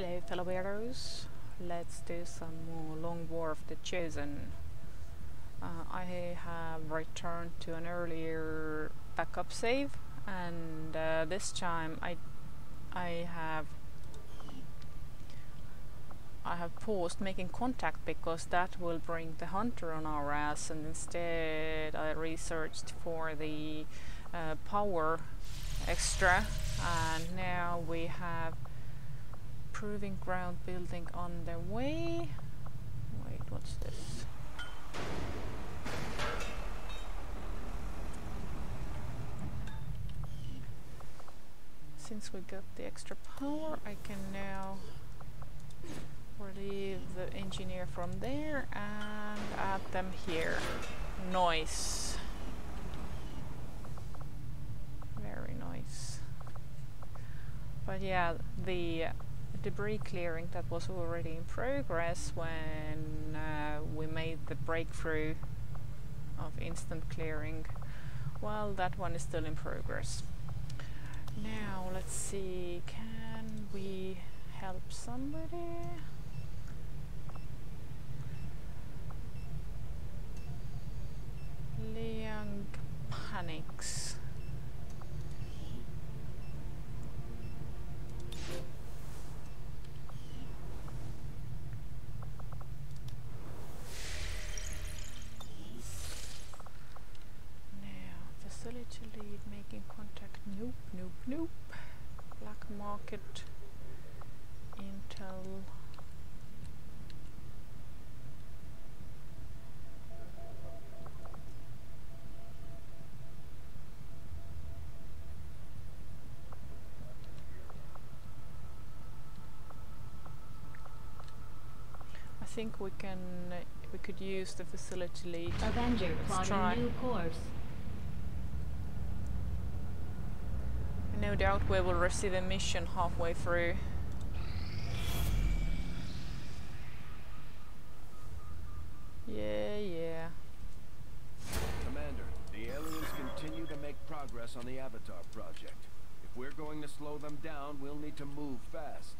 Hello fellow weirdos. Let's do some more Long War of the Chosen. Uh, I have returned to an earlier backup save and uh, this time I I have I have paused making contact because that will bring the hunter on our ass and instead I researched for the uh, power extra and now we have proving ground building on the way. Wait what's this? Since we got the extra power I can now relieve the engineer from there and add them here. Noise very nice. But yeah the debris clearing that was already in progress when uh, we made the breakthrough of instant clearing. Well that one is still in progress. Now let's see can we help somebody? Liang panics Now, facility making contact. Nope, nope, nope. Black market. Intel. I think we can. Uh, we could use the facility lead. Avenger plotting new course. No doubt we will receive a mission halfway through. Yeah, yeah. Commander, the aliens continue to make progress on the Avatar project. If we're going to slow them down, we'll need to move fast.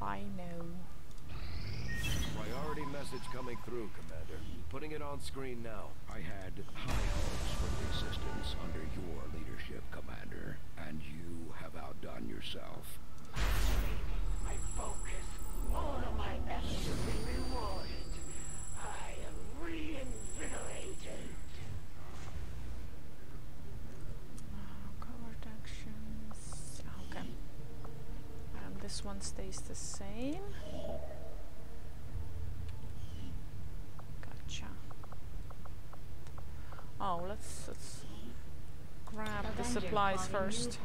I know. Priority message coming through, Commander. Putting it on screen now. I had high hopes for the Resistance under your leadership, Commander, and you have outdone yourself. My focus, all of my efforts have been rewarded. I am reinvigorated. Covert actions. Okay. Um, this one stays the same. Gotcha. Oh, let's let's grab the supplies first.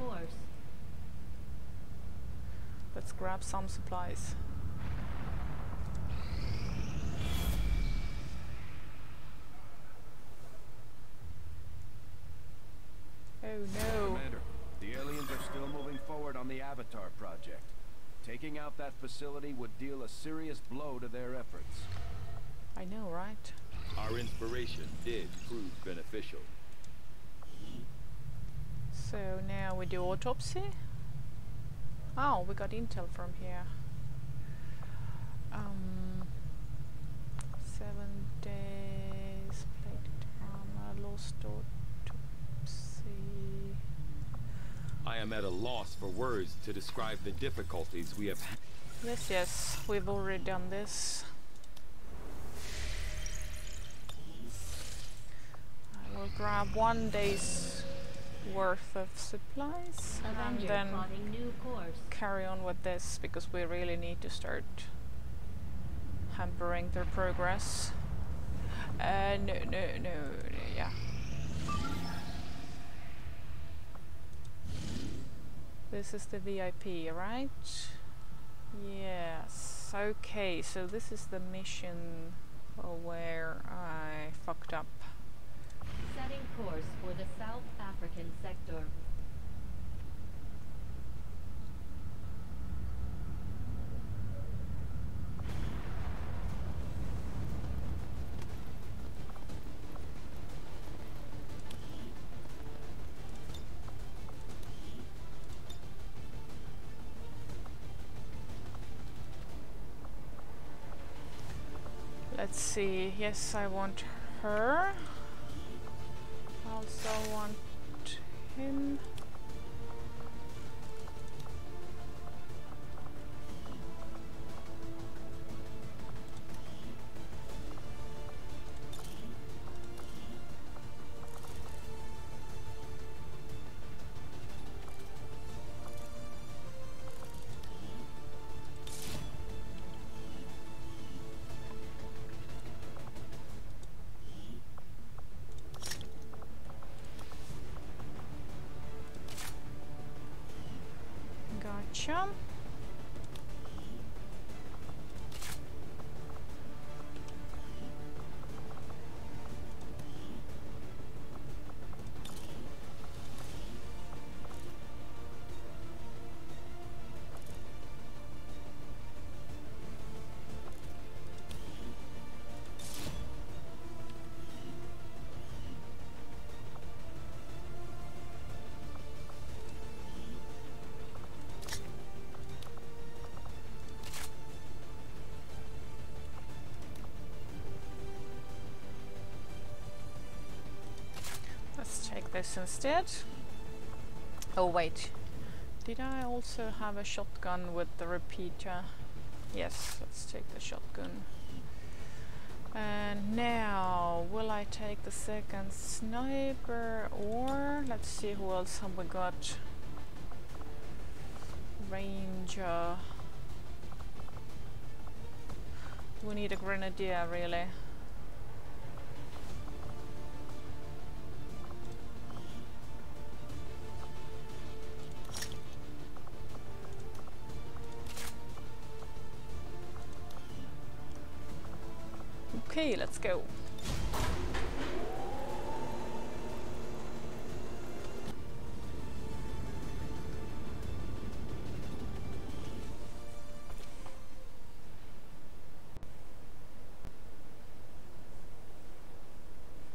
Let's grab some supplies. Oh no. Commander, the aliens are still moving forward on the Avatar project. Taking out that facility would deal a serious blow to their efforts. I know, right? Our inspiration did prove beneficial. So now we do autopsy. Oh, we got intel from here. Um, seven days, plated armor, lost autopsy. I am at a loss for words to describe the difficulties we have had. Yes, yes, we've already done this. I will grab one day's worth of supplies and then new course. carry on with this because we really need to start hampering their progress. Uh, no, no, no, no, yeah. This is the VIP, right? Yes. Okay, so this is the mission where I fucked up setting course for the South African sector. Let's see, yes I want her. Also want him. плечам. This instead. Oh wait, did I also have a shotgun with the repeater? Yes, let's take the shotgun. And now, will I take the second sniper or let's see who else have we got? Ranger. We need a grenadier really. Okay, let's go.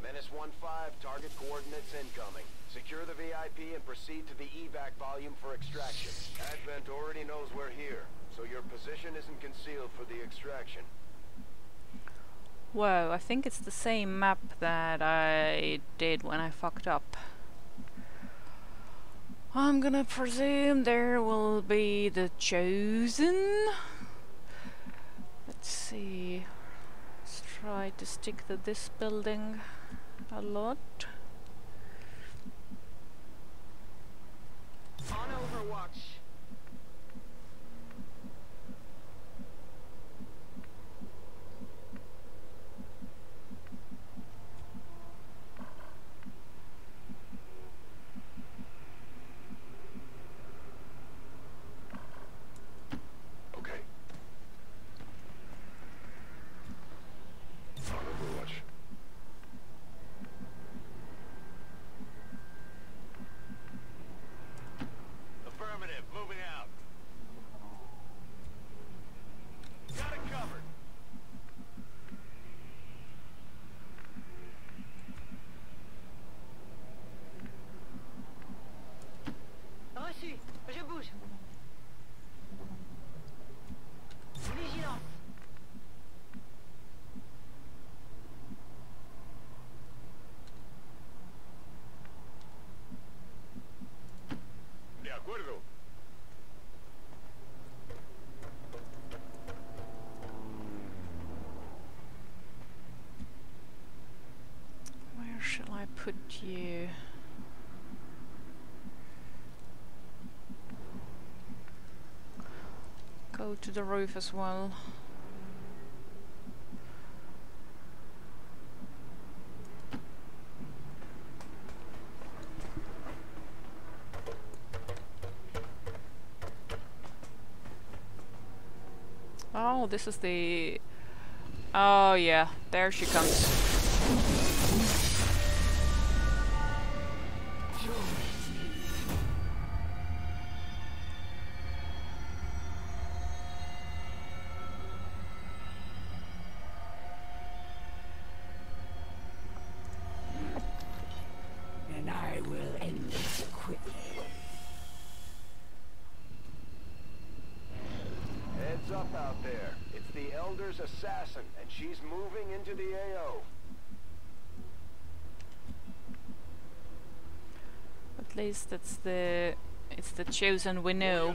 Menace 1-5, target coordinates incoming. Secure the VIP and proceed to the evac volume for extraction. Advent already knows we're here, so your position isn't concealed for the extraction. Whoa, I think it's the same map that I did when I fucked up. I'm gonna presume there will be the chosen. Let's see. Let's try to stick to this building a lot. On Overwatch. Okay. On Overwatch. Affirmative, moving out. Got it covered. Reçu, je bouge. Vigilance. De acuerdo. Where put you? Go to the roof as well. Oh, this is the... Oh yeah, there she comes. Hunter's assassin, and she's moving into the AO. At least that's the... it's the chosen we know.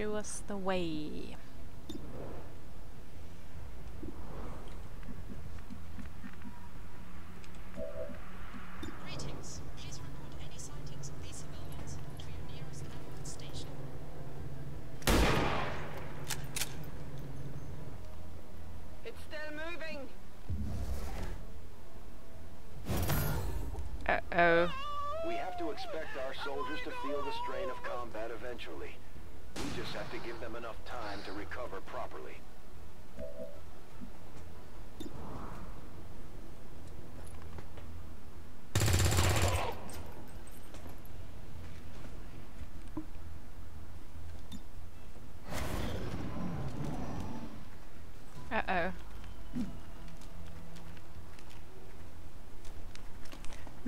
show us the way.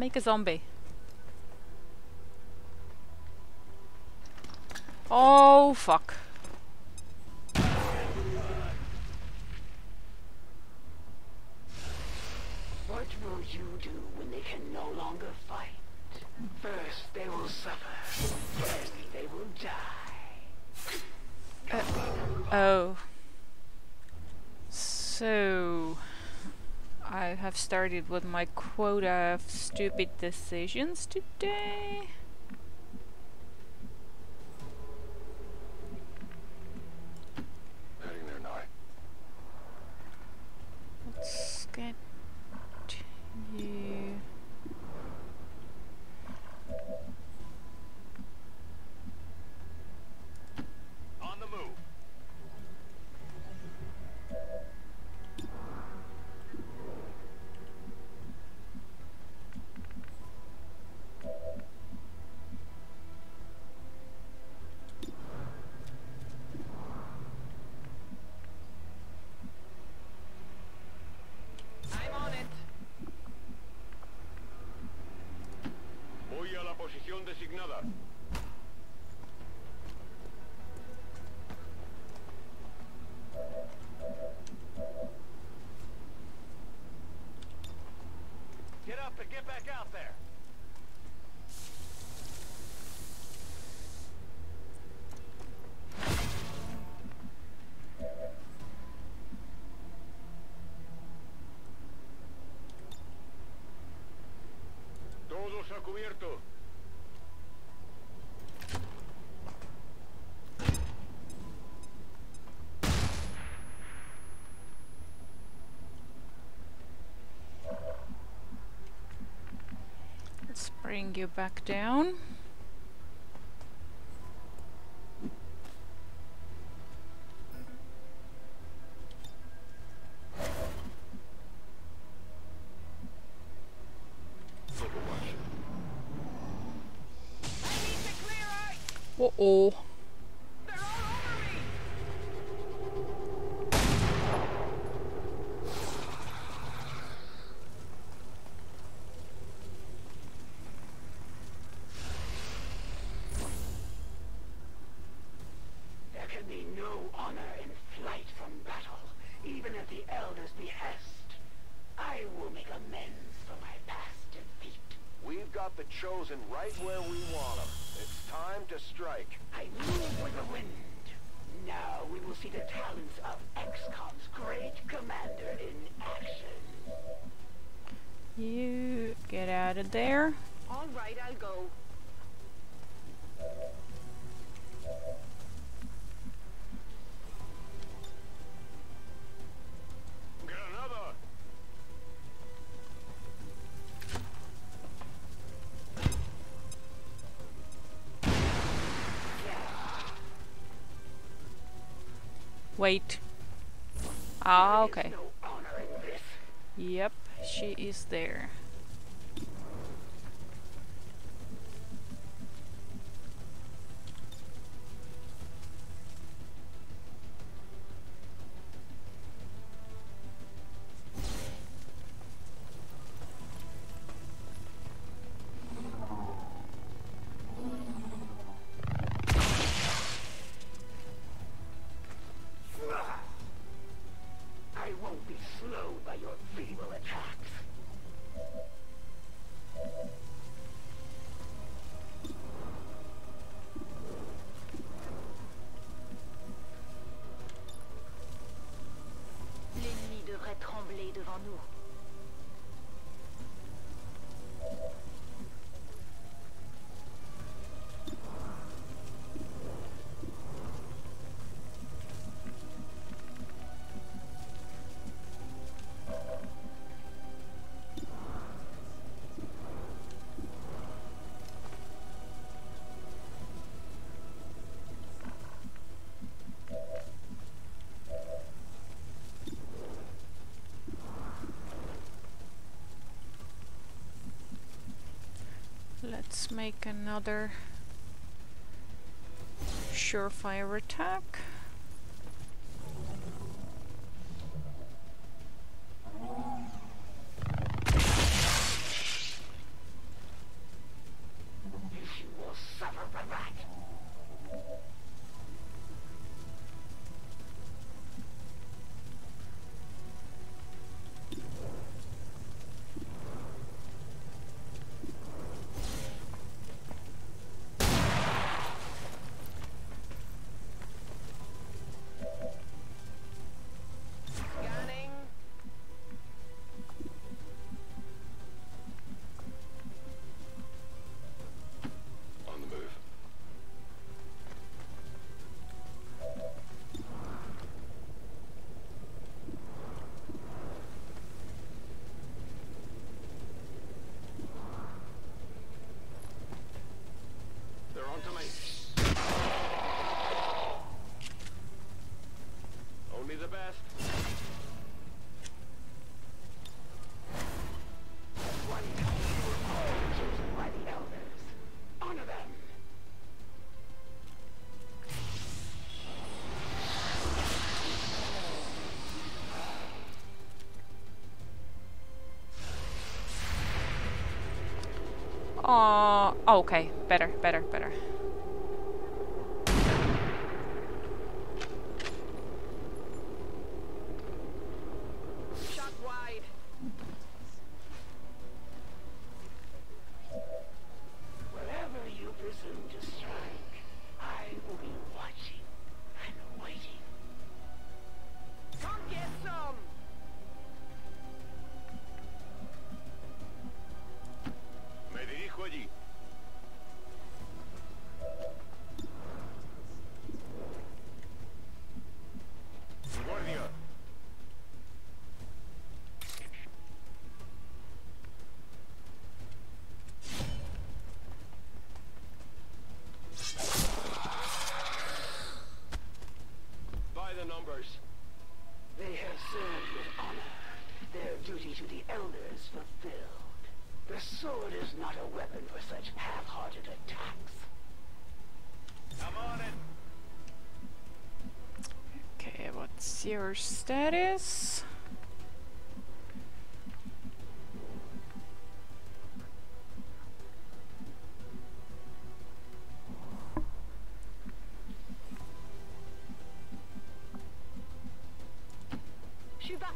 Make a zombie. Oh, fuck. Started with my quota of stupid decisions today. Posición designada. Get up and get back out there. Todos a cubierto. Bring you back down. Overwatch. Uh oh. There can be no honor in flight from battle, even at the Elder's behest. I will make amends for my past defeat. We've got the Chosen right where we want them. It's time to strike. I move with the wind. Now we will see the talents of XCOM's great commander in action. You get out of there. All right, I'll go. Wait. Ah, okay. Yep, she is there. Let's make another surefire attack. onto me. Only the best. Aww. Oh, okay. Better, better, better.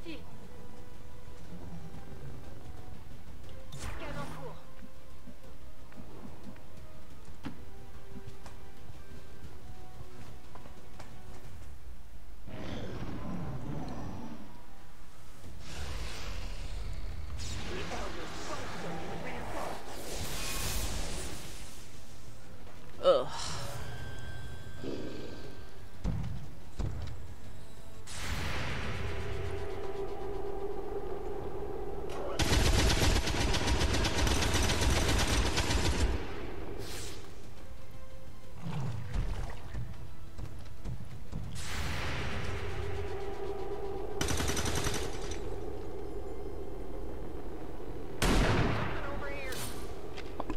屁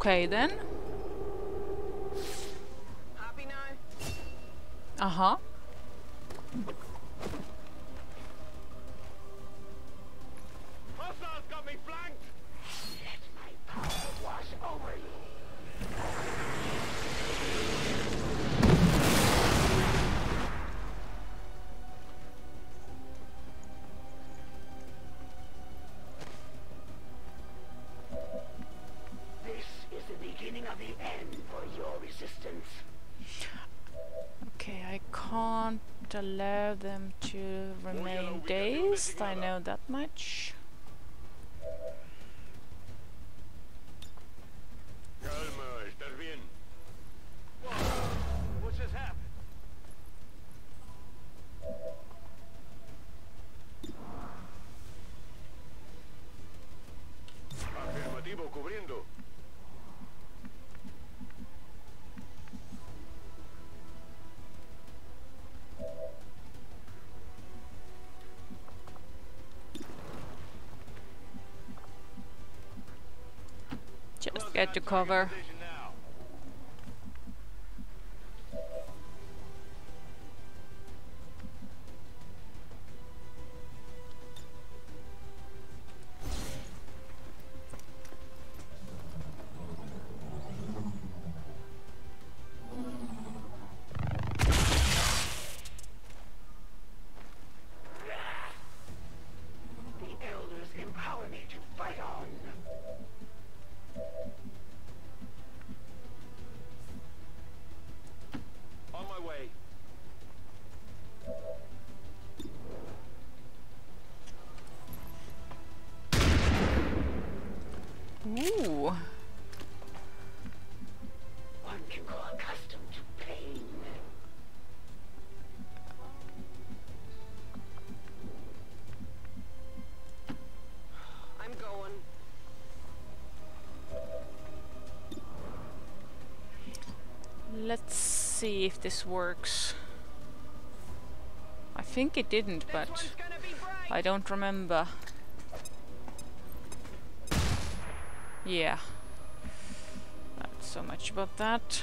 Okay then. remain days. I know that much. Calma, estás bien? What just happened? get to cover. see if this works. I think it didn't, but I don't remember. Yeah. Not so much about that.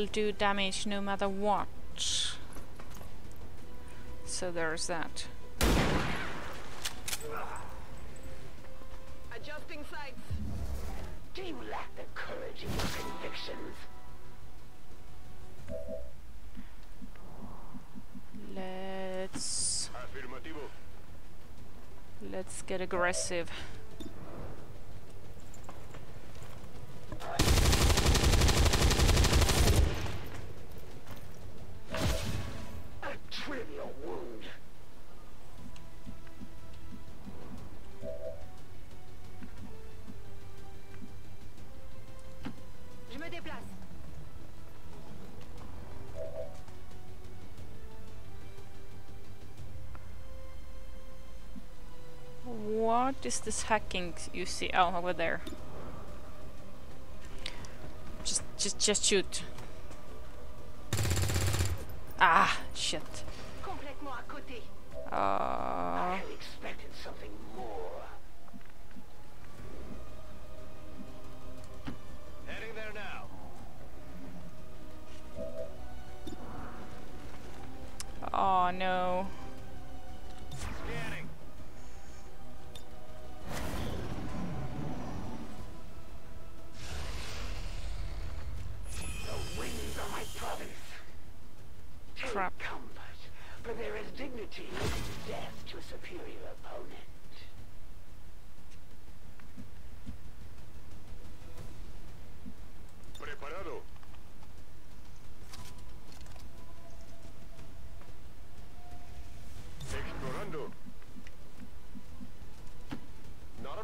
Will do damage no matter what. So there's that. Adjusting sights. Do you lack the courage in your convictions? Let's Afirmativo. let's get aggressive. What is this hacking you see? Oh, over there. Just, just, just shoot. Ah, shit. Complètement à côté. Uh, I had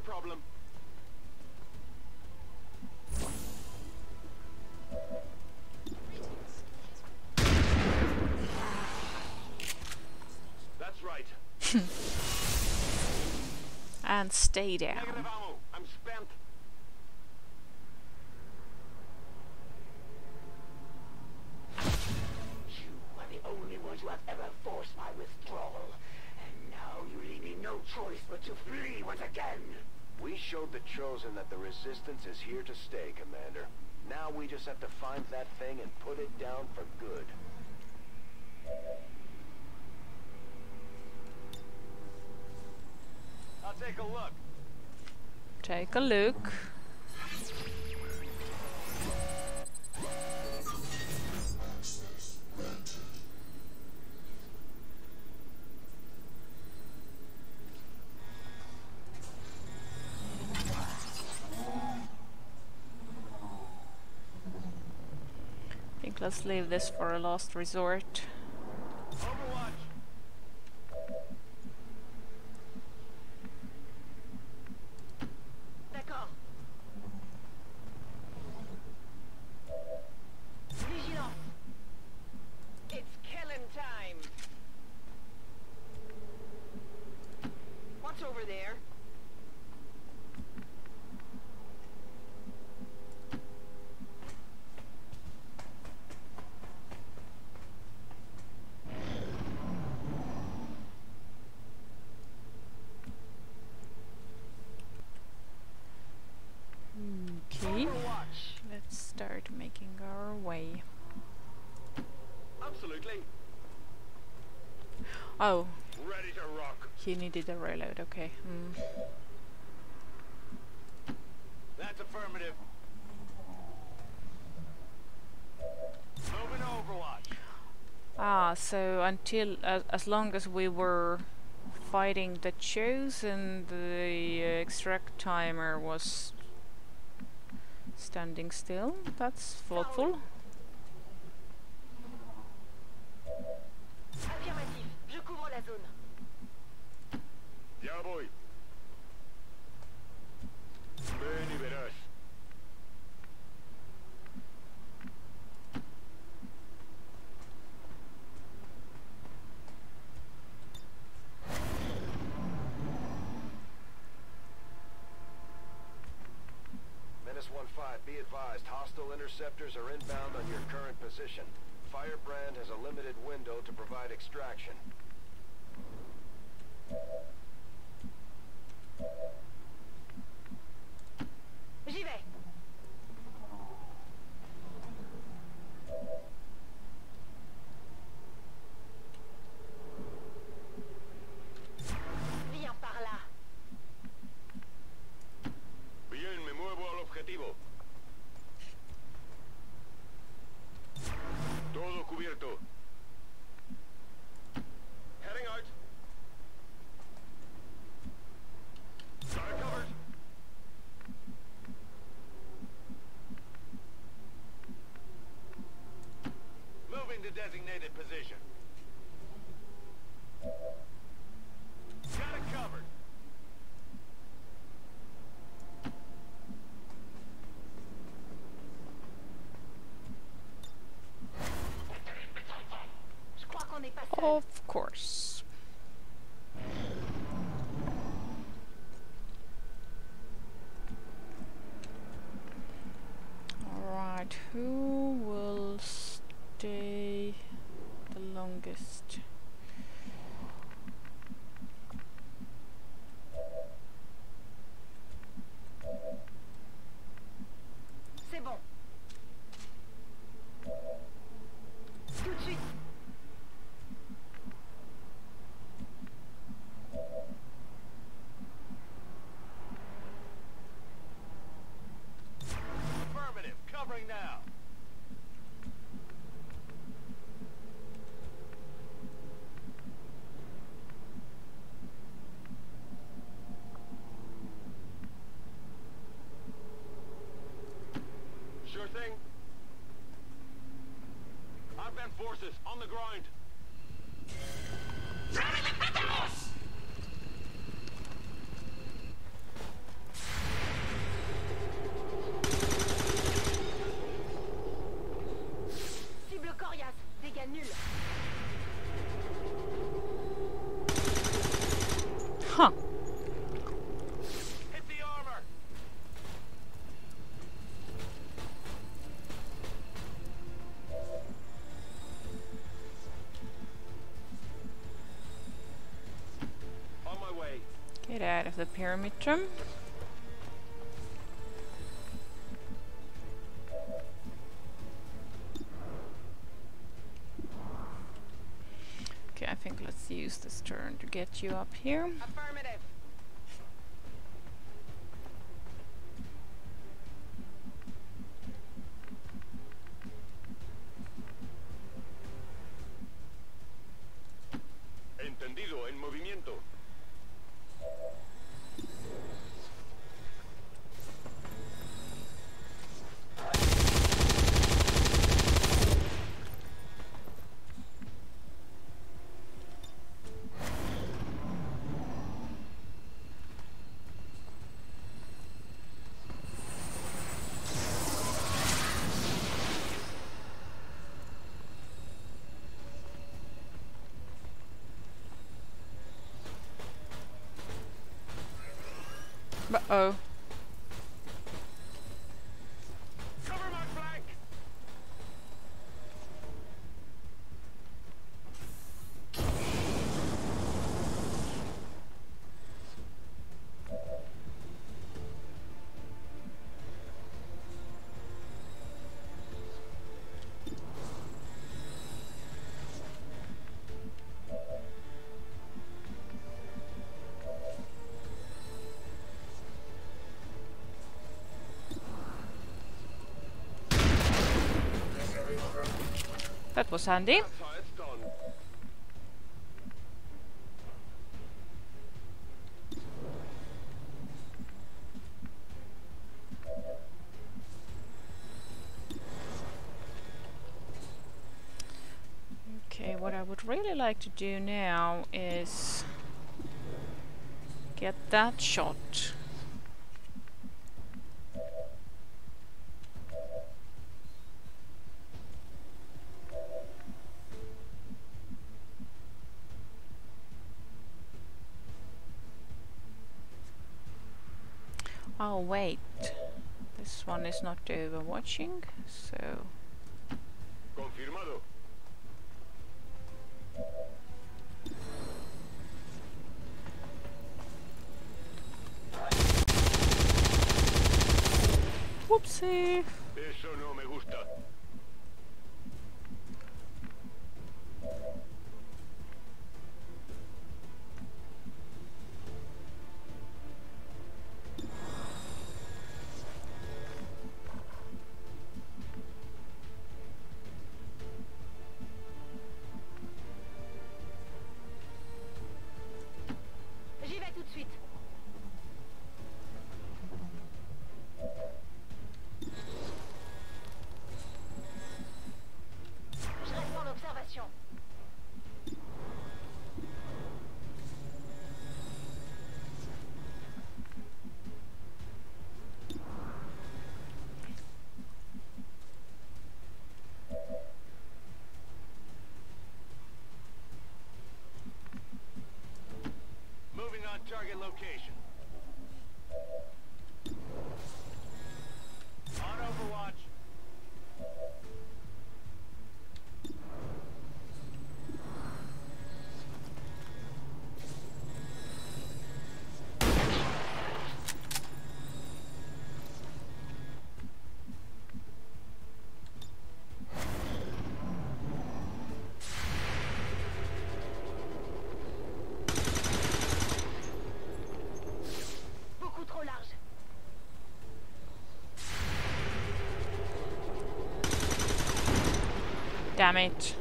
problem. That's right. And stay down. Negative ammo. I'm spent. You are the only ones who have ever forced my withdrawal. And now you leave me no choice but to flee once again. We showed the Chosen that the Resistance is here to stay, Commander. Now we just have to find that thing and put it down for good. I'll take a look. Take a look. Leave this for a last resort. Overwatch. D'accord. Vigilance. It's killing time. What's over there? Okay, Overwatch. let's start making our way. Absolutely. Oh, Ready to rock. He needed a reload, okay. Mm. That's affirmative. Moving Overwatch. Ah, so until as as long as we were fighting the chosen, the uh, extract timer was standing still. That's thoughtful. Ya voy. Ven y verás. Menace 1-5, be advised, hostile interceptors are inbound on your current position. Firebrand has a limited window to provide extraction. J'y vais. Designated position. Got it covered. Je crois qu'on n'est pas seul. Of course. Alright, who will stay the longest? C'est bon. Tout de suite. Affirmative. Covering now. Sure thing. Advent forces on the grind. Perimeter. Okay, I think let's use this turn to get you up here. Affirmative. Oh. Done. Okay, what I would really like to do now is get that shot. Is not overwatching, so Confirmado. whoopsie. Eso no me gusta. Target location. Damn it.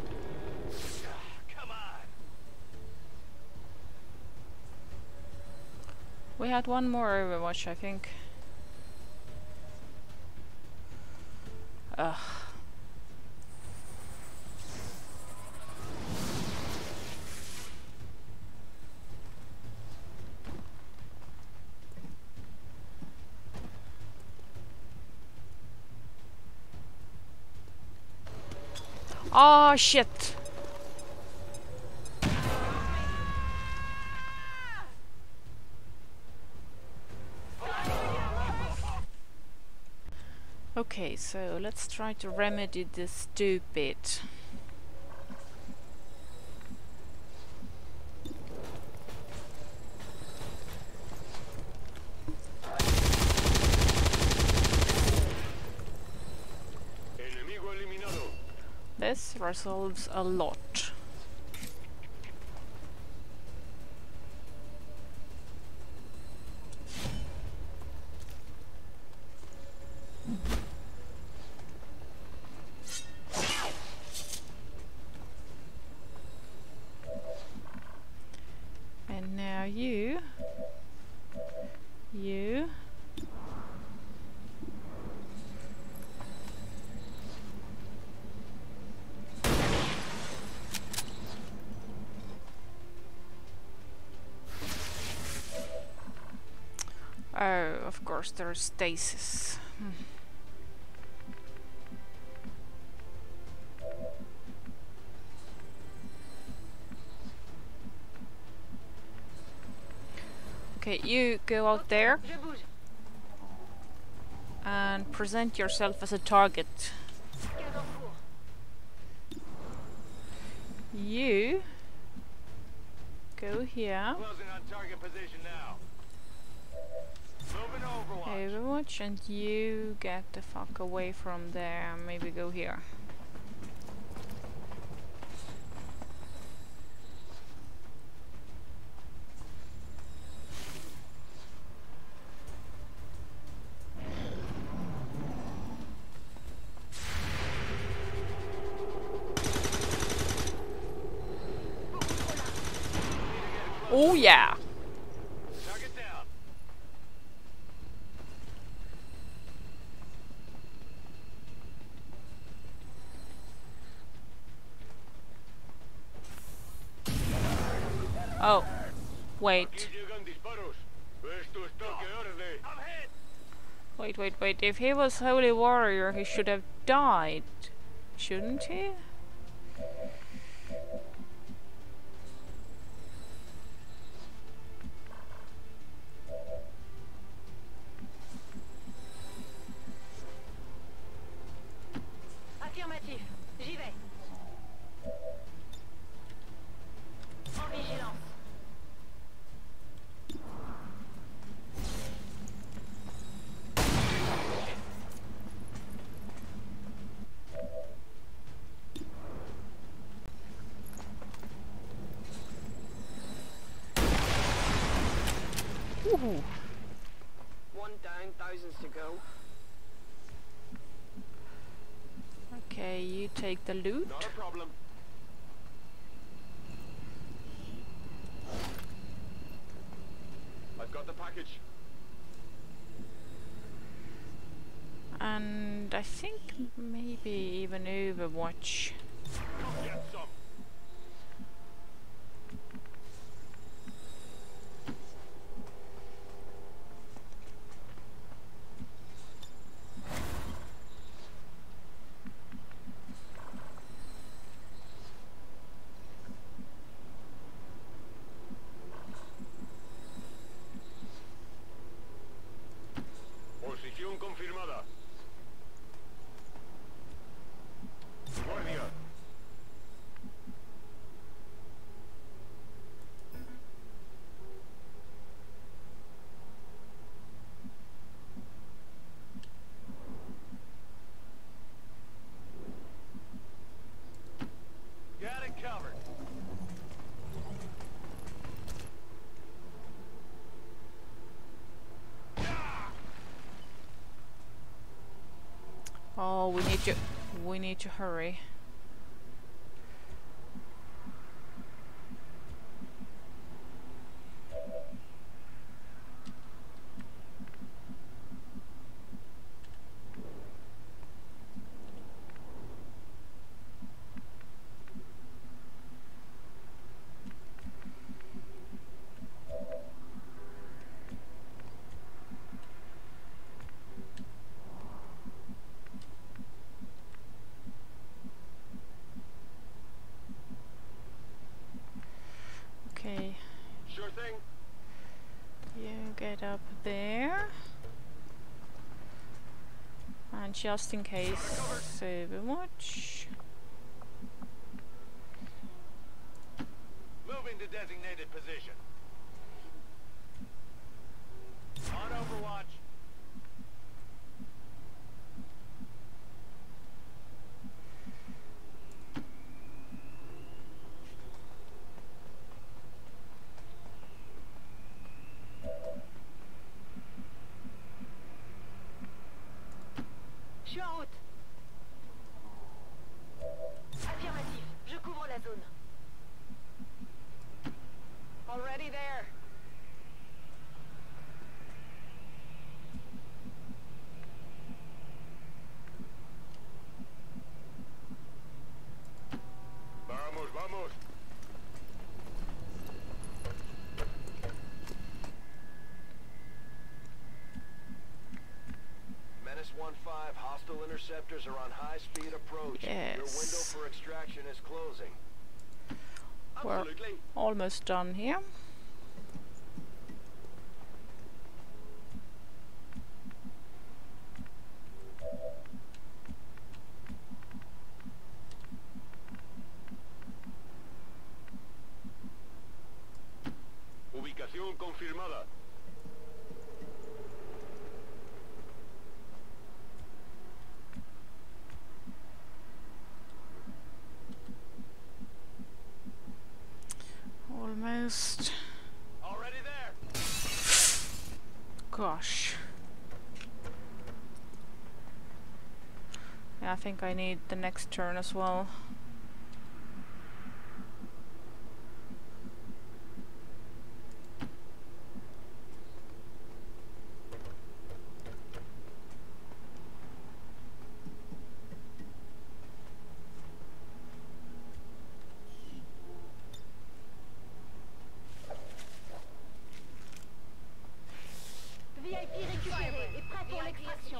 We had one more Overwatch, I think. Oh shit! Okay, so let's try to remedy this stupid. This resolves a lot. And now you, you, There's stasis. Hmm. Okay, you go out there and present yourself as a target. You go here, Closing on target position now. Moving to Overwatch. And you get the fuck away from there. Maybe go here. Wait. Wait, wait, wait. If he was Holy Warrior, he should have died. Shouldn't he? Affirmative. Okay, you take the loot. Not a problem. I've got the package. And I think maybe even Overwatch. Come get some. Posición confirmada. Guardia. Got it covered. Oh, we need we need to hurry. Okay, Sure thing. you get up there. And just in case Overwatch. Moving to designated position. On Overwatch. 615, hostile interceptors are on high speed approach. Yes. Your window for extraction is closing. We're Absolutely. almost done here. Think I need the next turn as well. VIP récupéré et prêt pour l'extraction.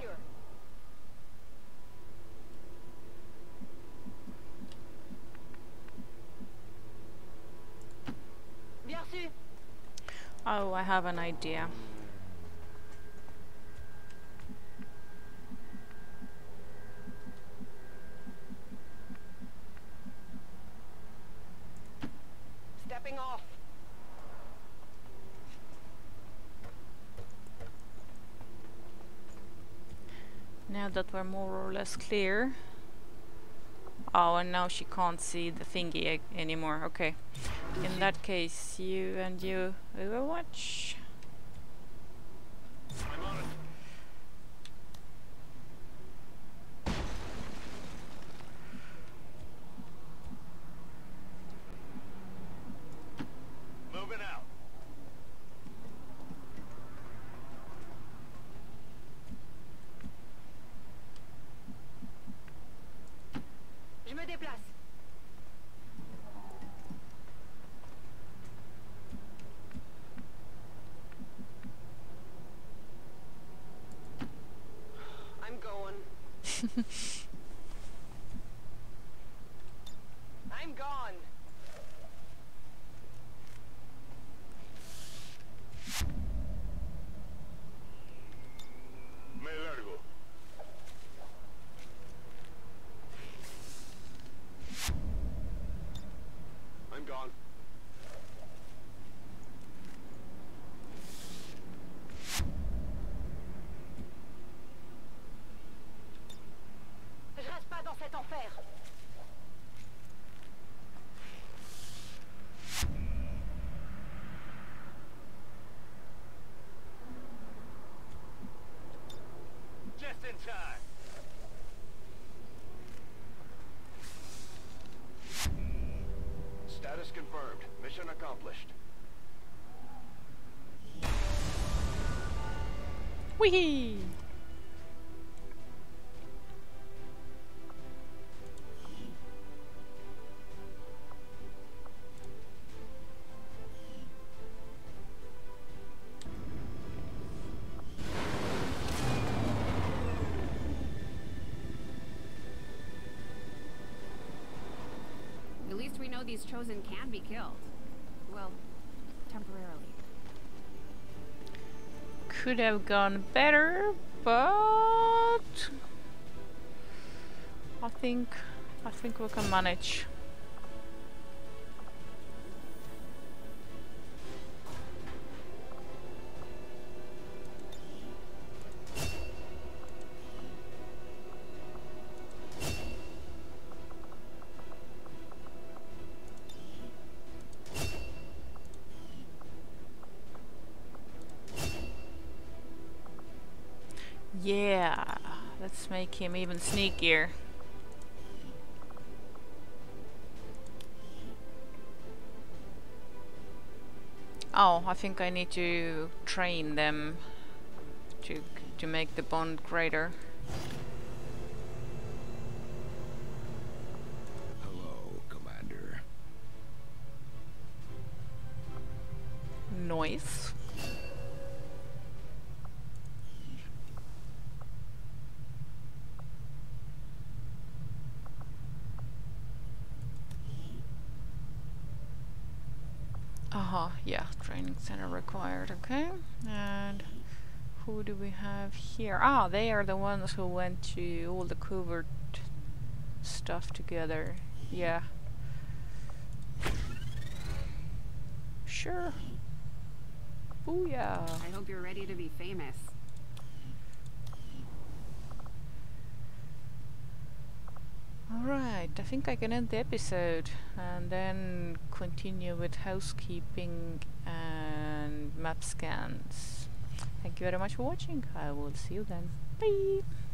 Bien reçu. Oh, I have an idea. Stepping off. Now that we're more or less clear. Oh, and now she can't see the thingy anymore. Okay. In that case, you and you Overwatch. I'm gone. Me largo. I'm gone. Je reste enfer. Just in time. Status confirmed. Mission accomplished. Whee! At chosen can be killed. Well, temporarily. Could have gone better, but I think I think we can manage. Let's make him even sneakier. Oh, I think I need to train them to to make the bond greater. Center required, okay. And who do we have here? Ah, they are the ones who went to all the covert stuff together. Yeah. Sure. Booyah. I hope you're ready to be famous. Alright, I think I can end the episode and then continue with housekeeping map scans. Thank you very much for watching. I will see you then. Bye!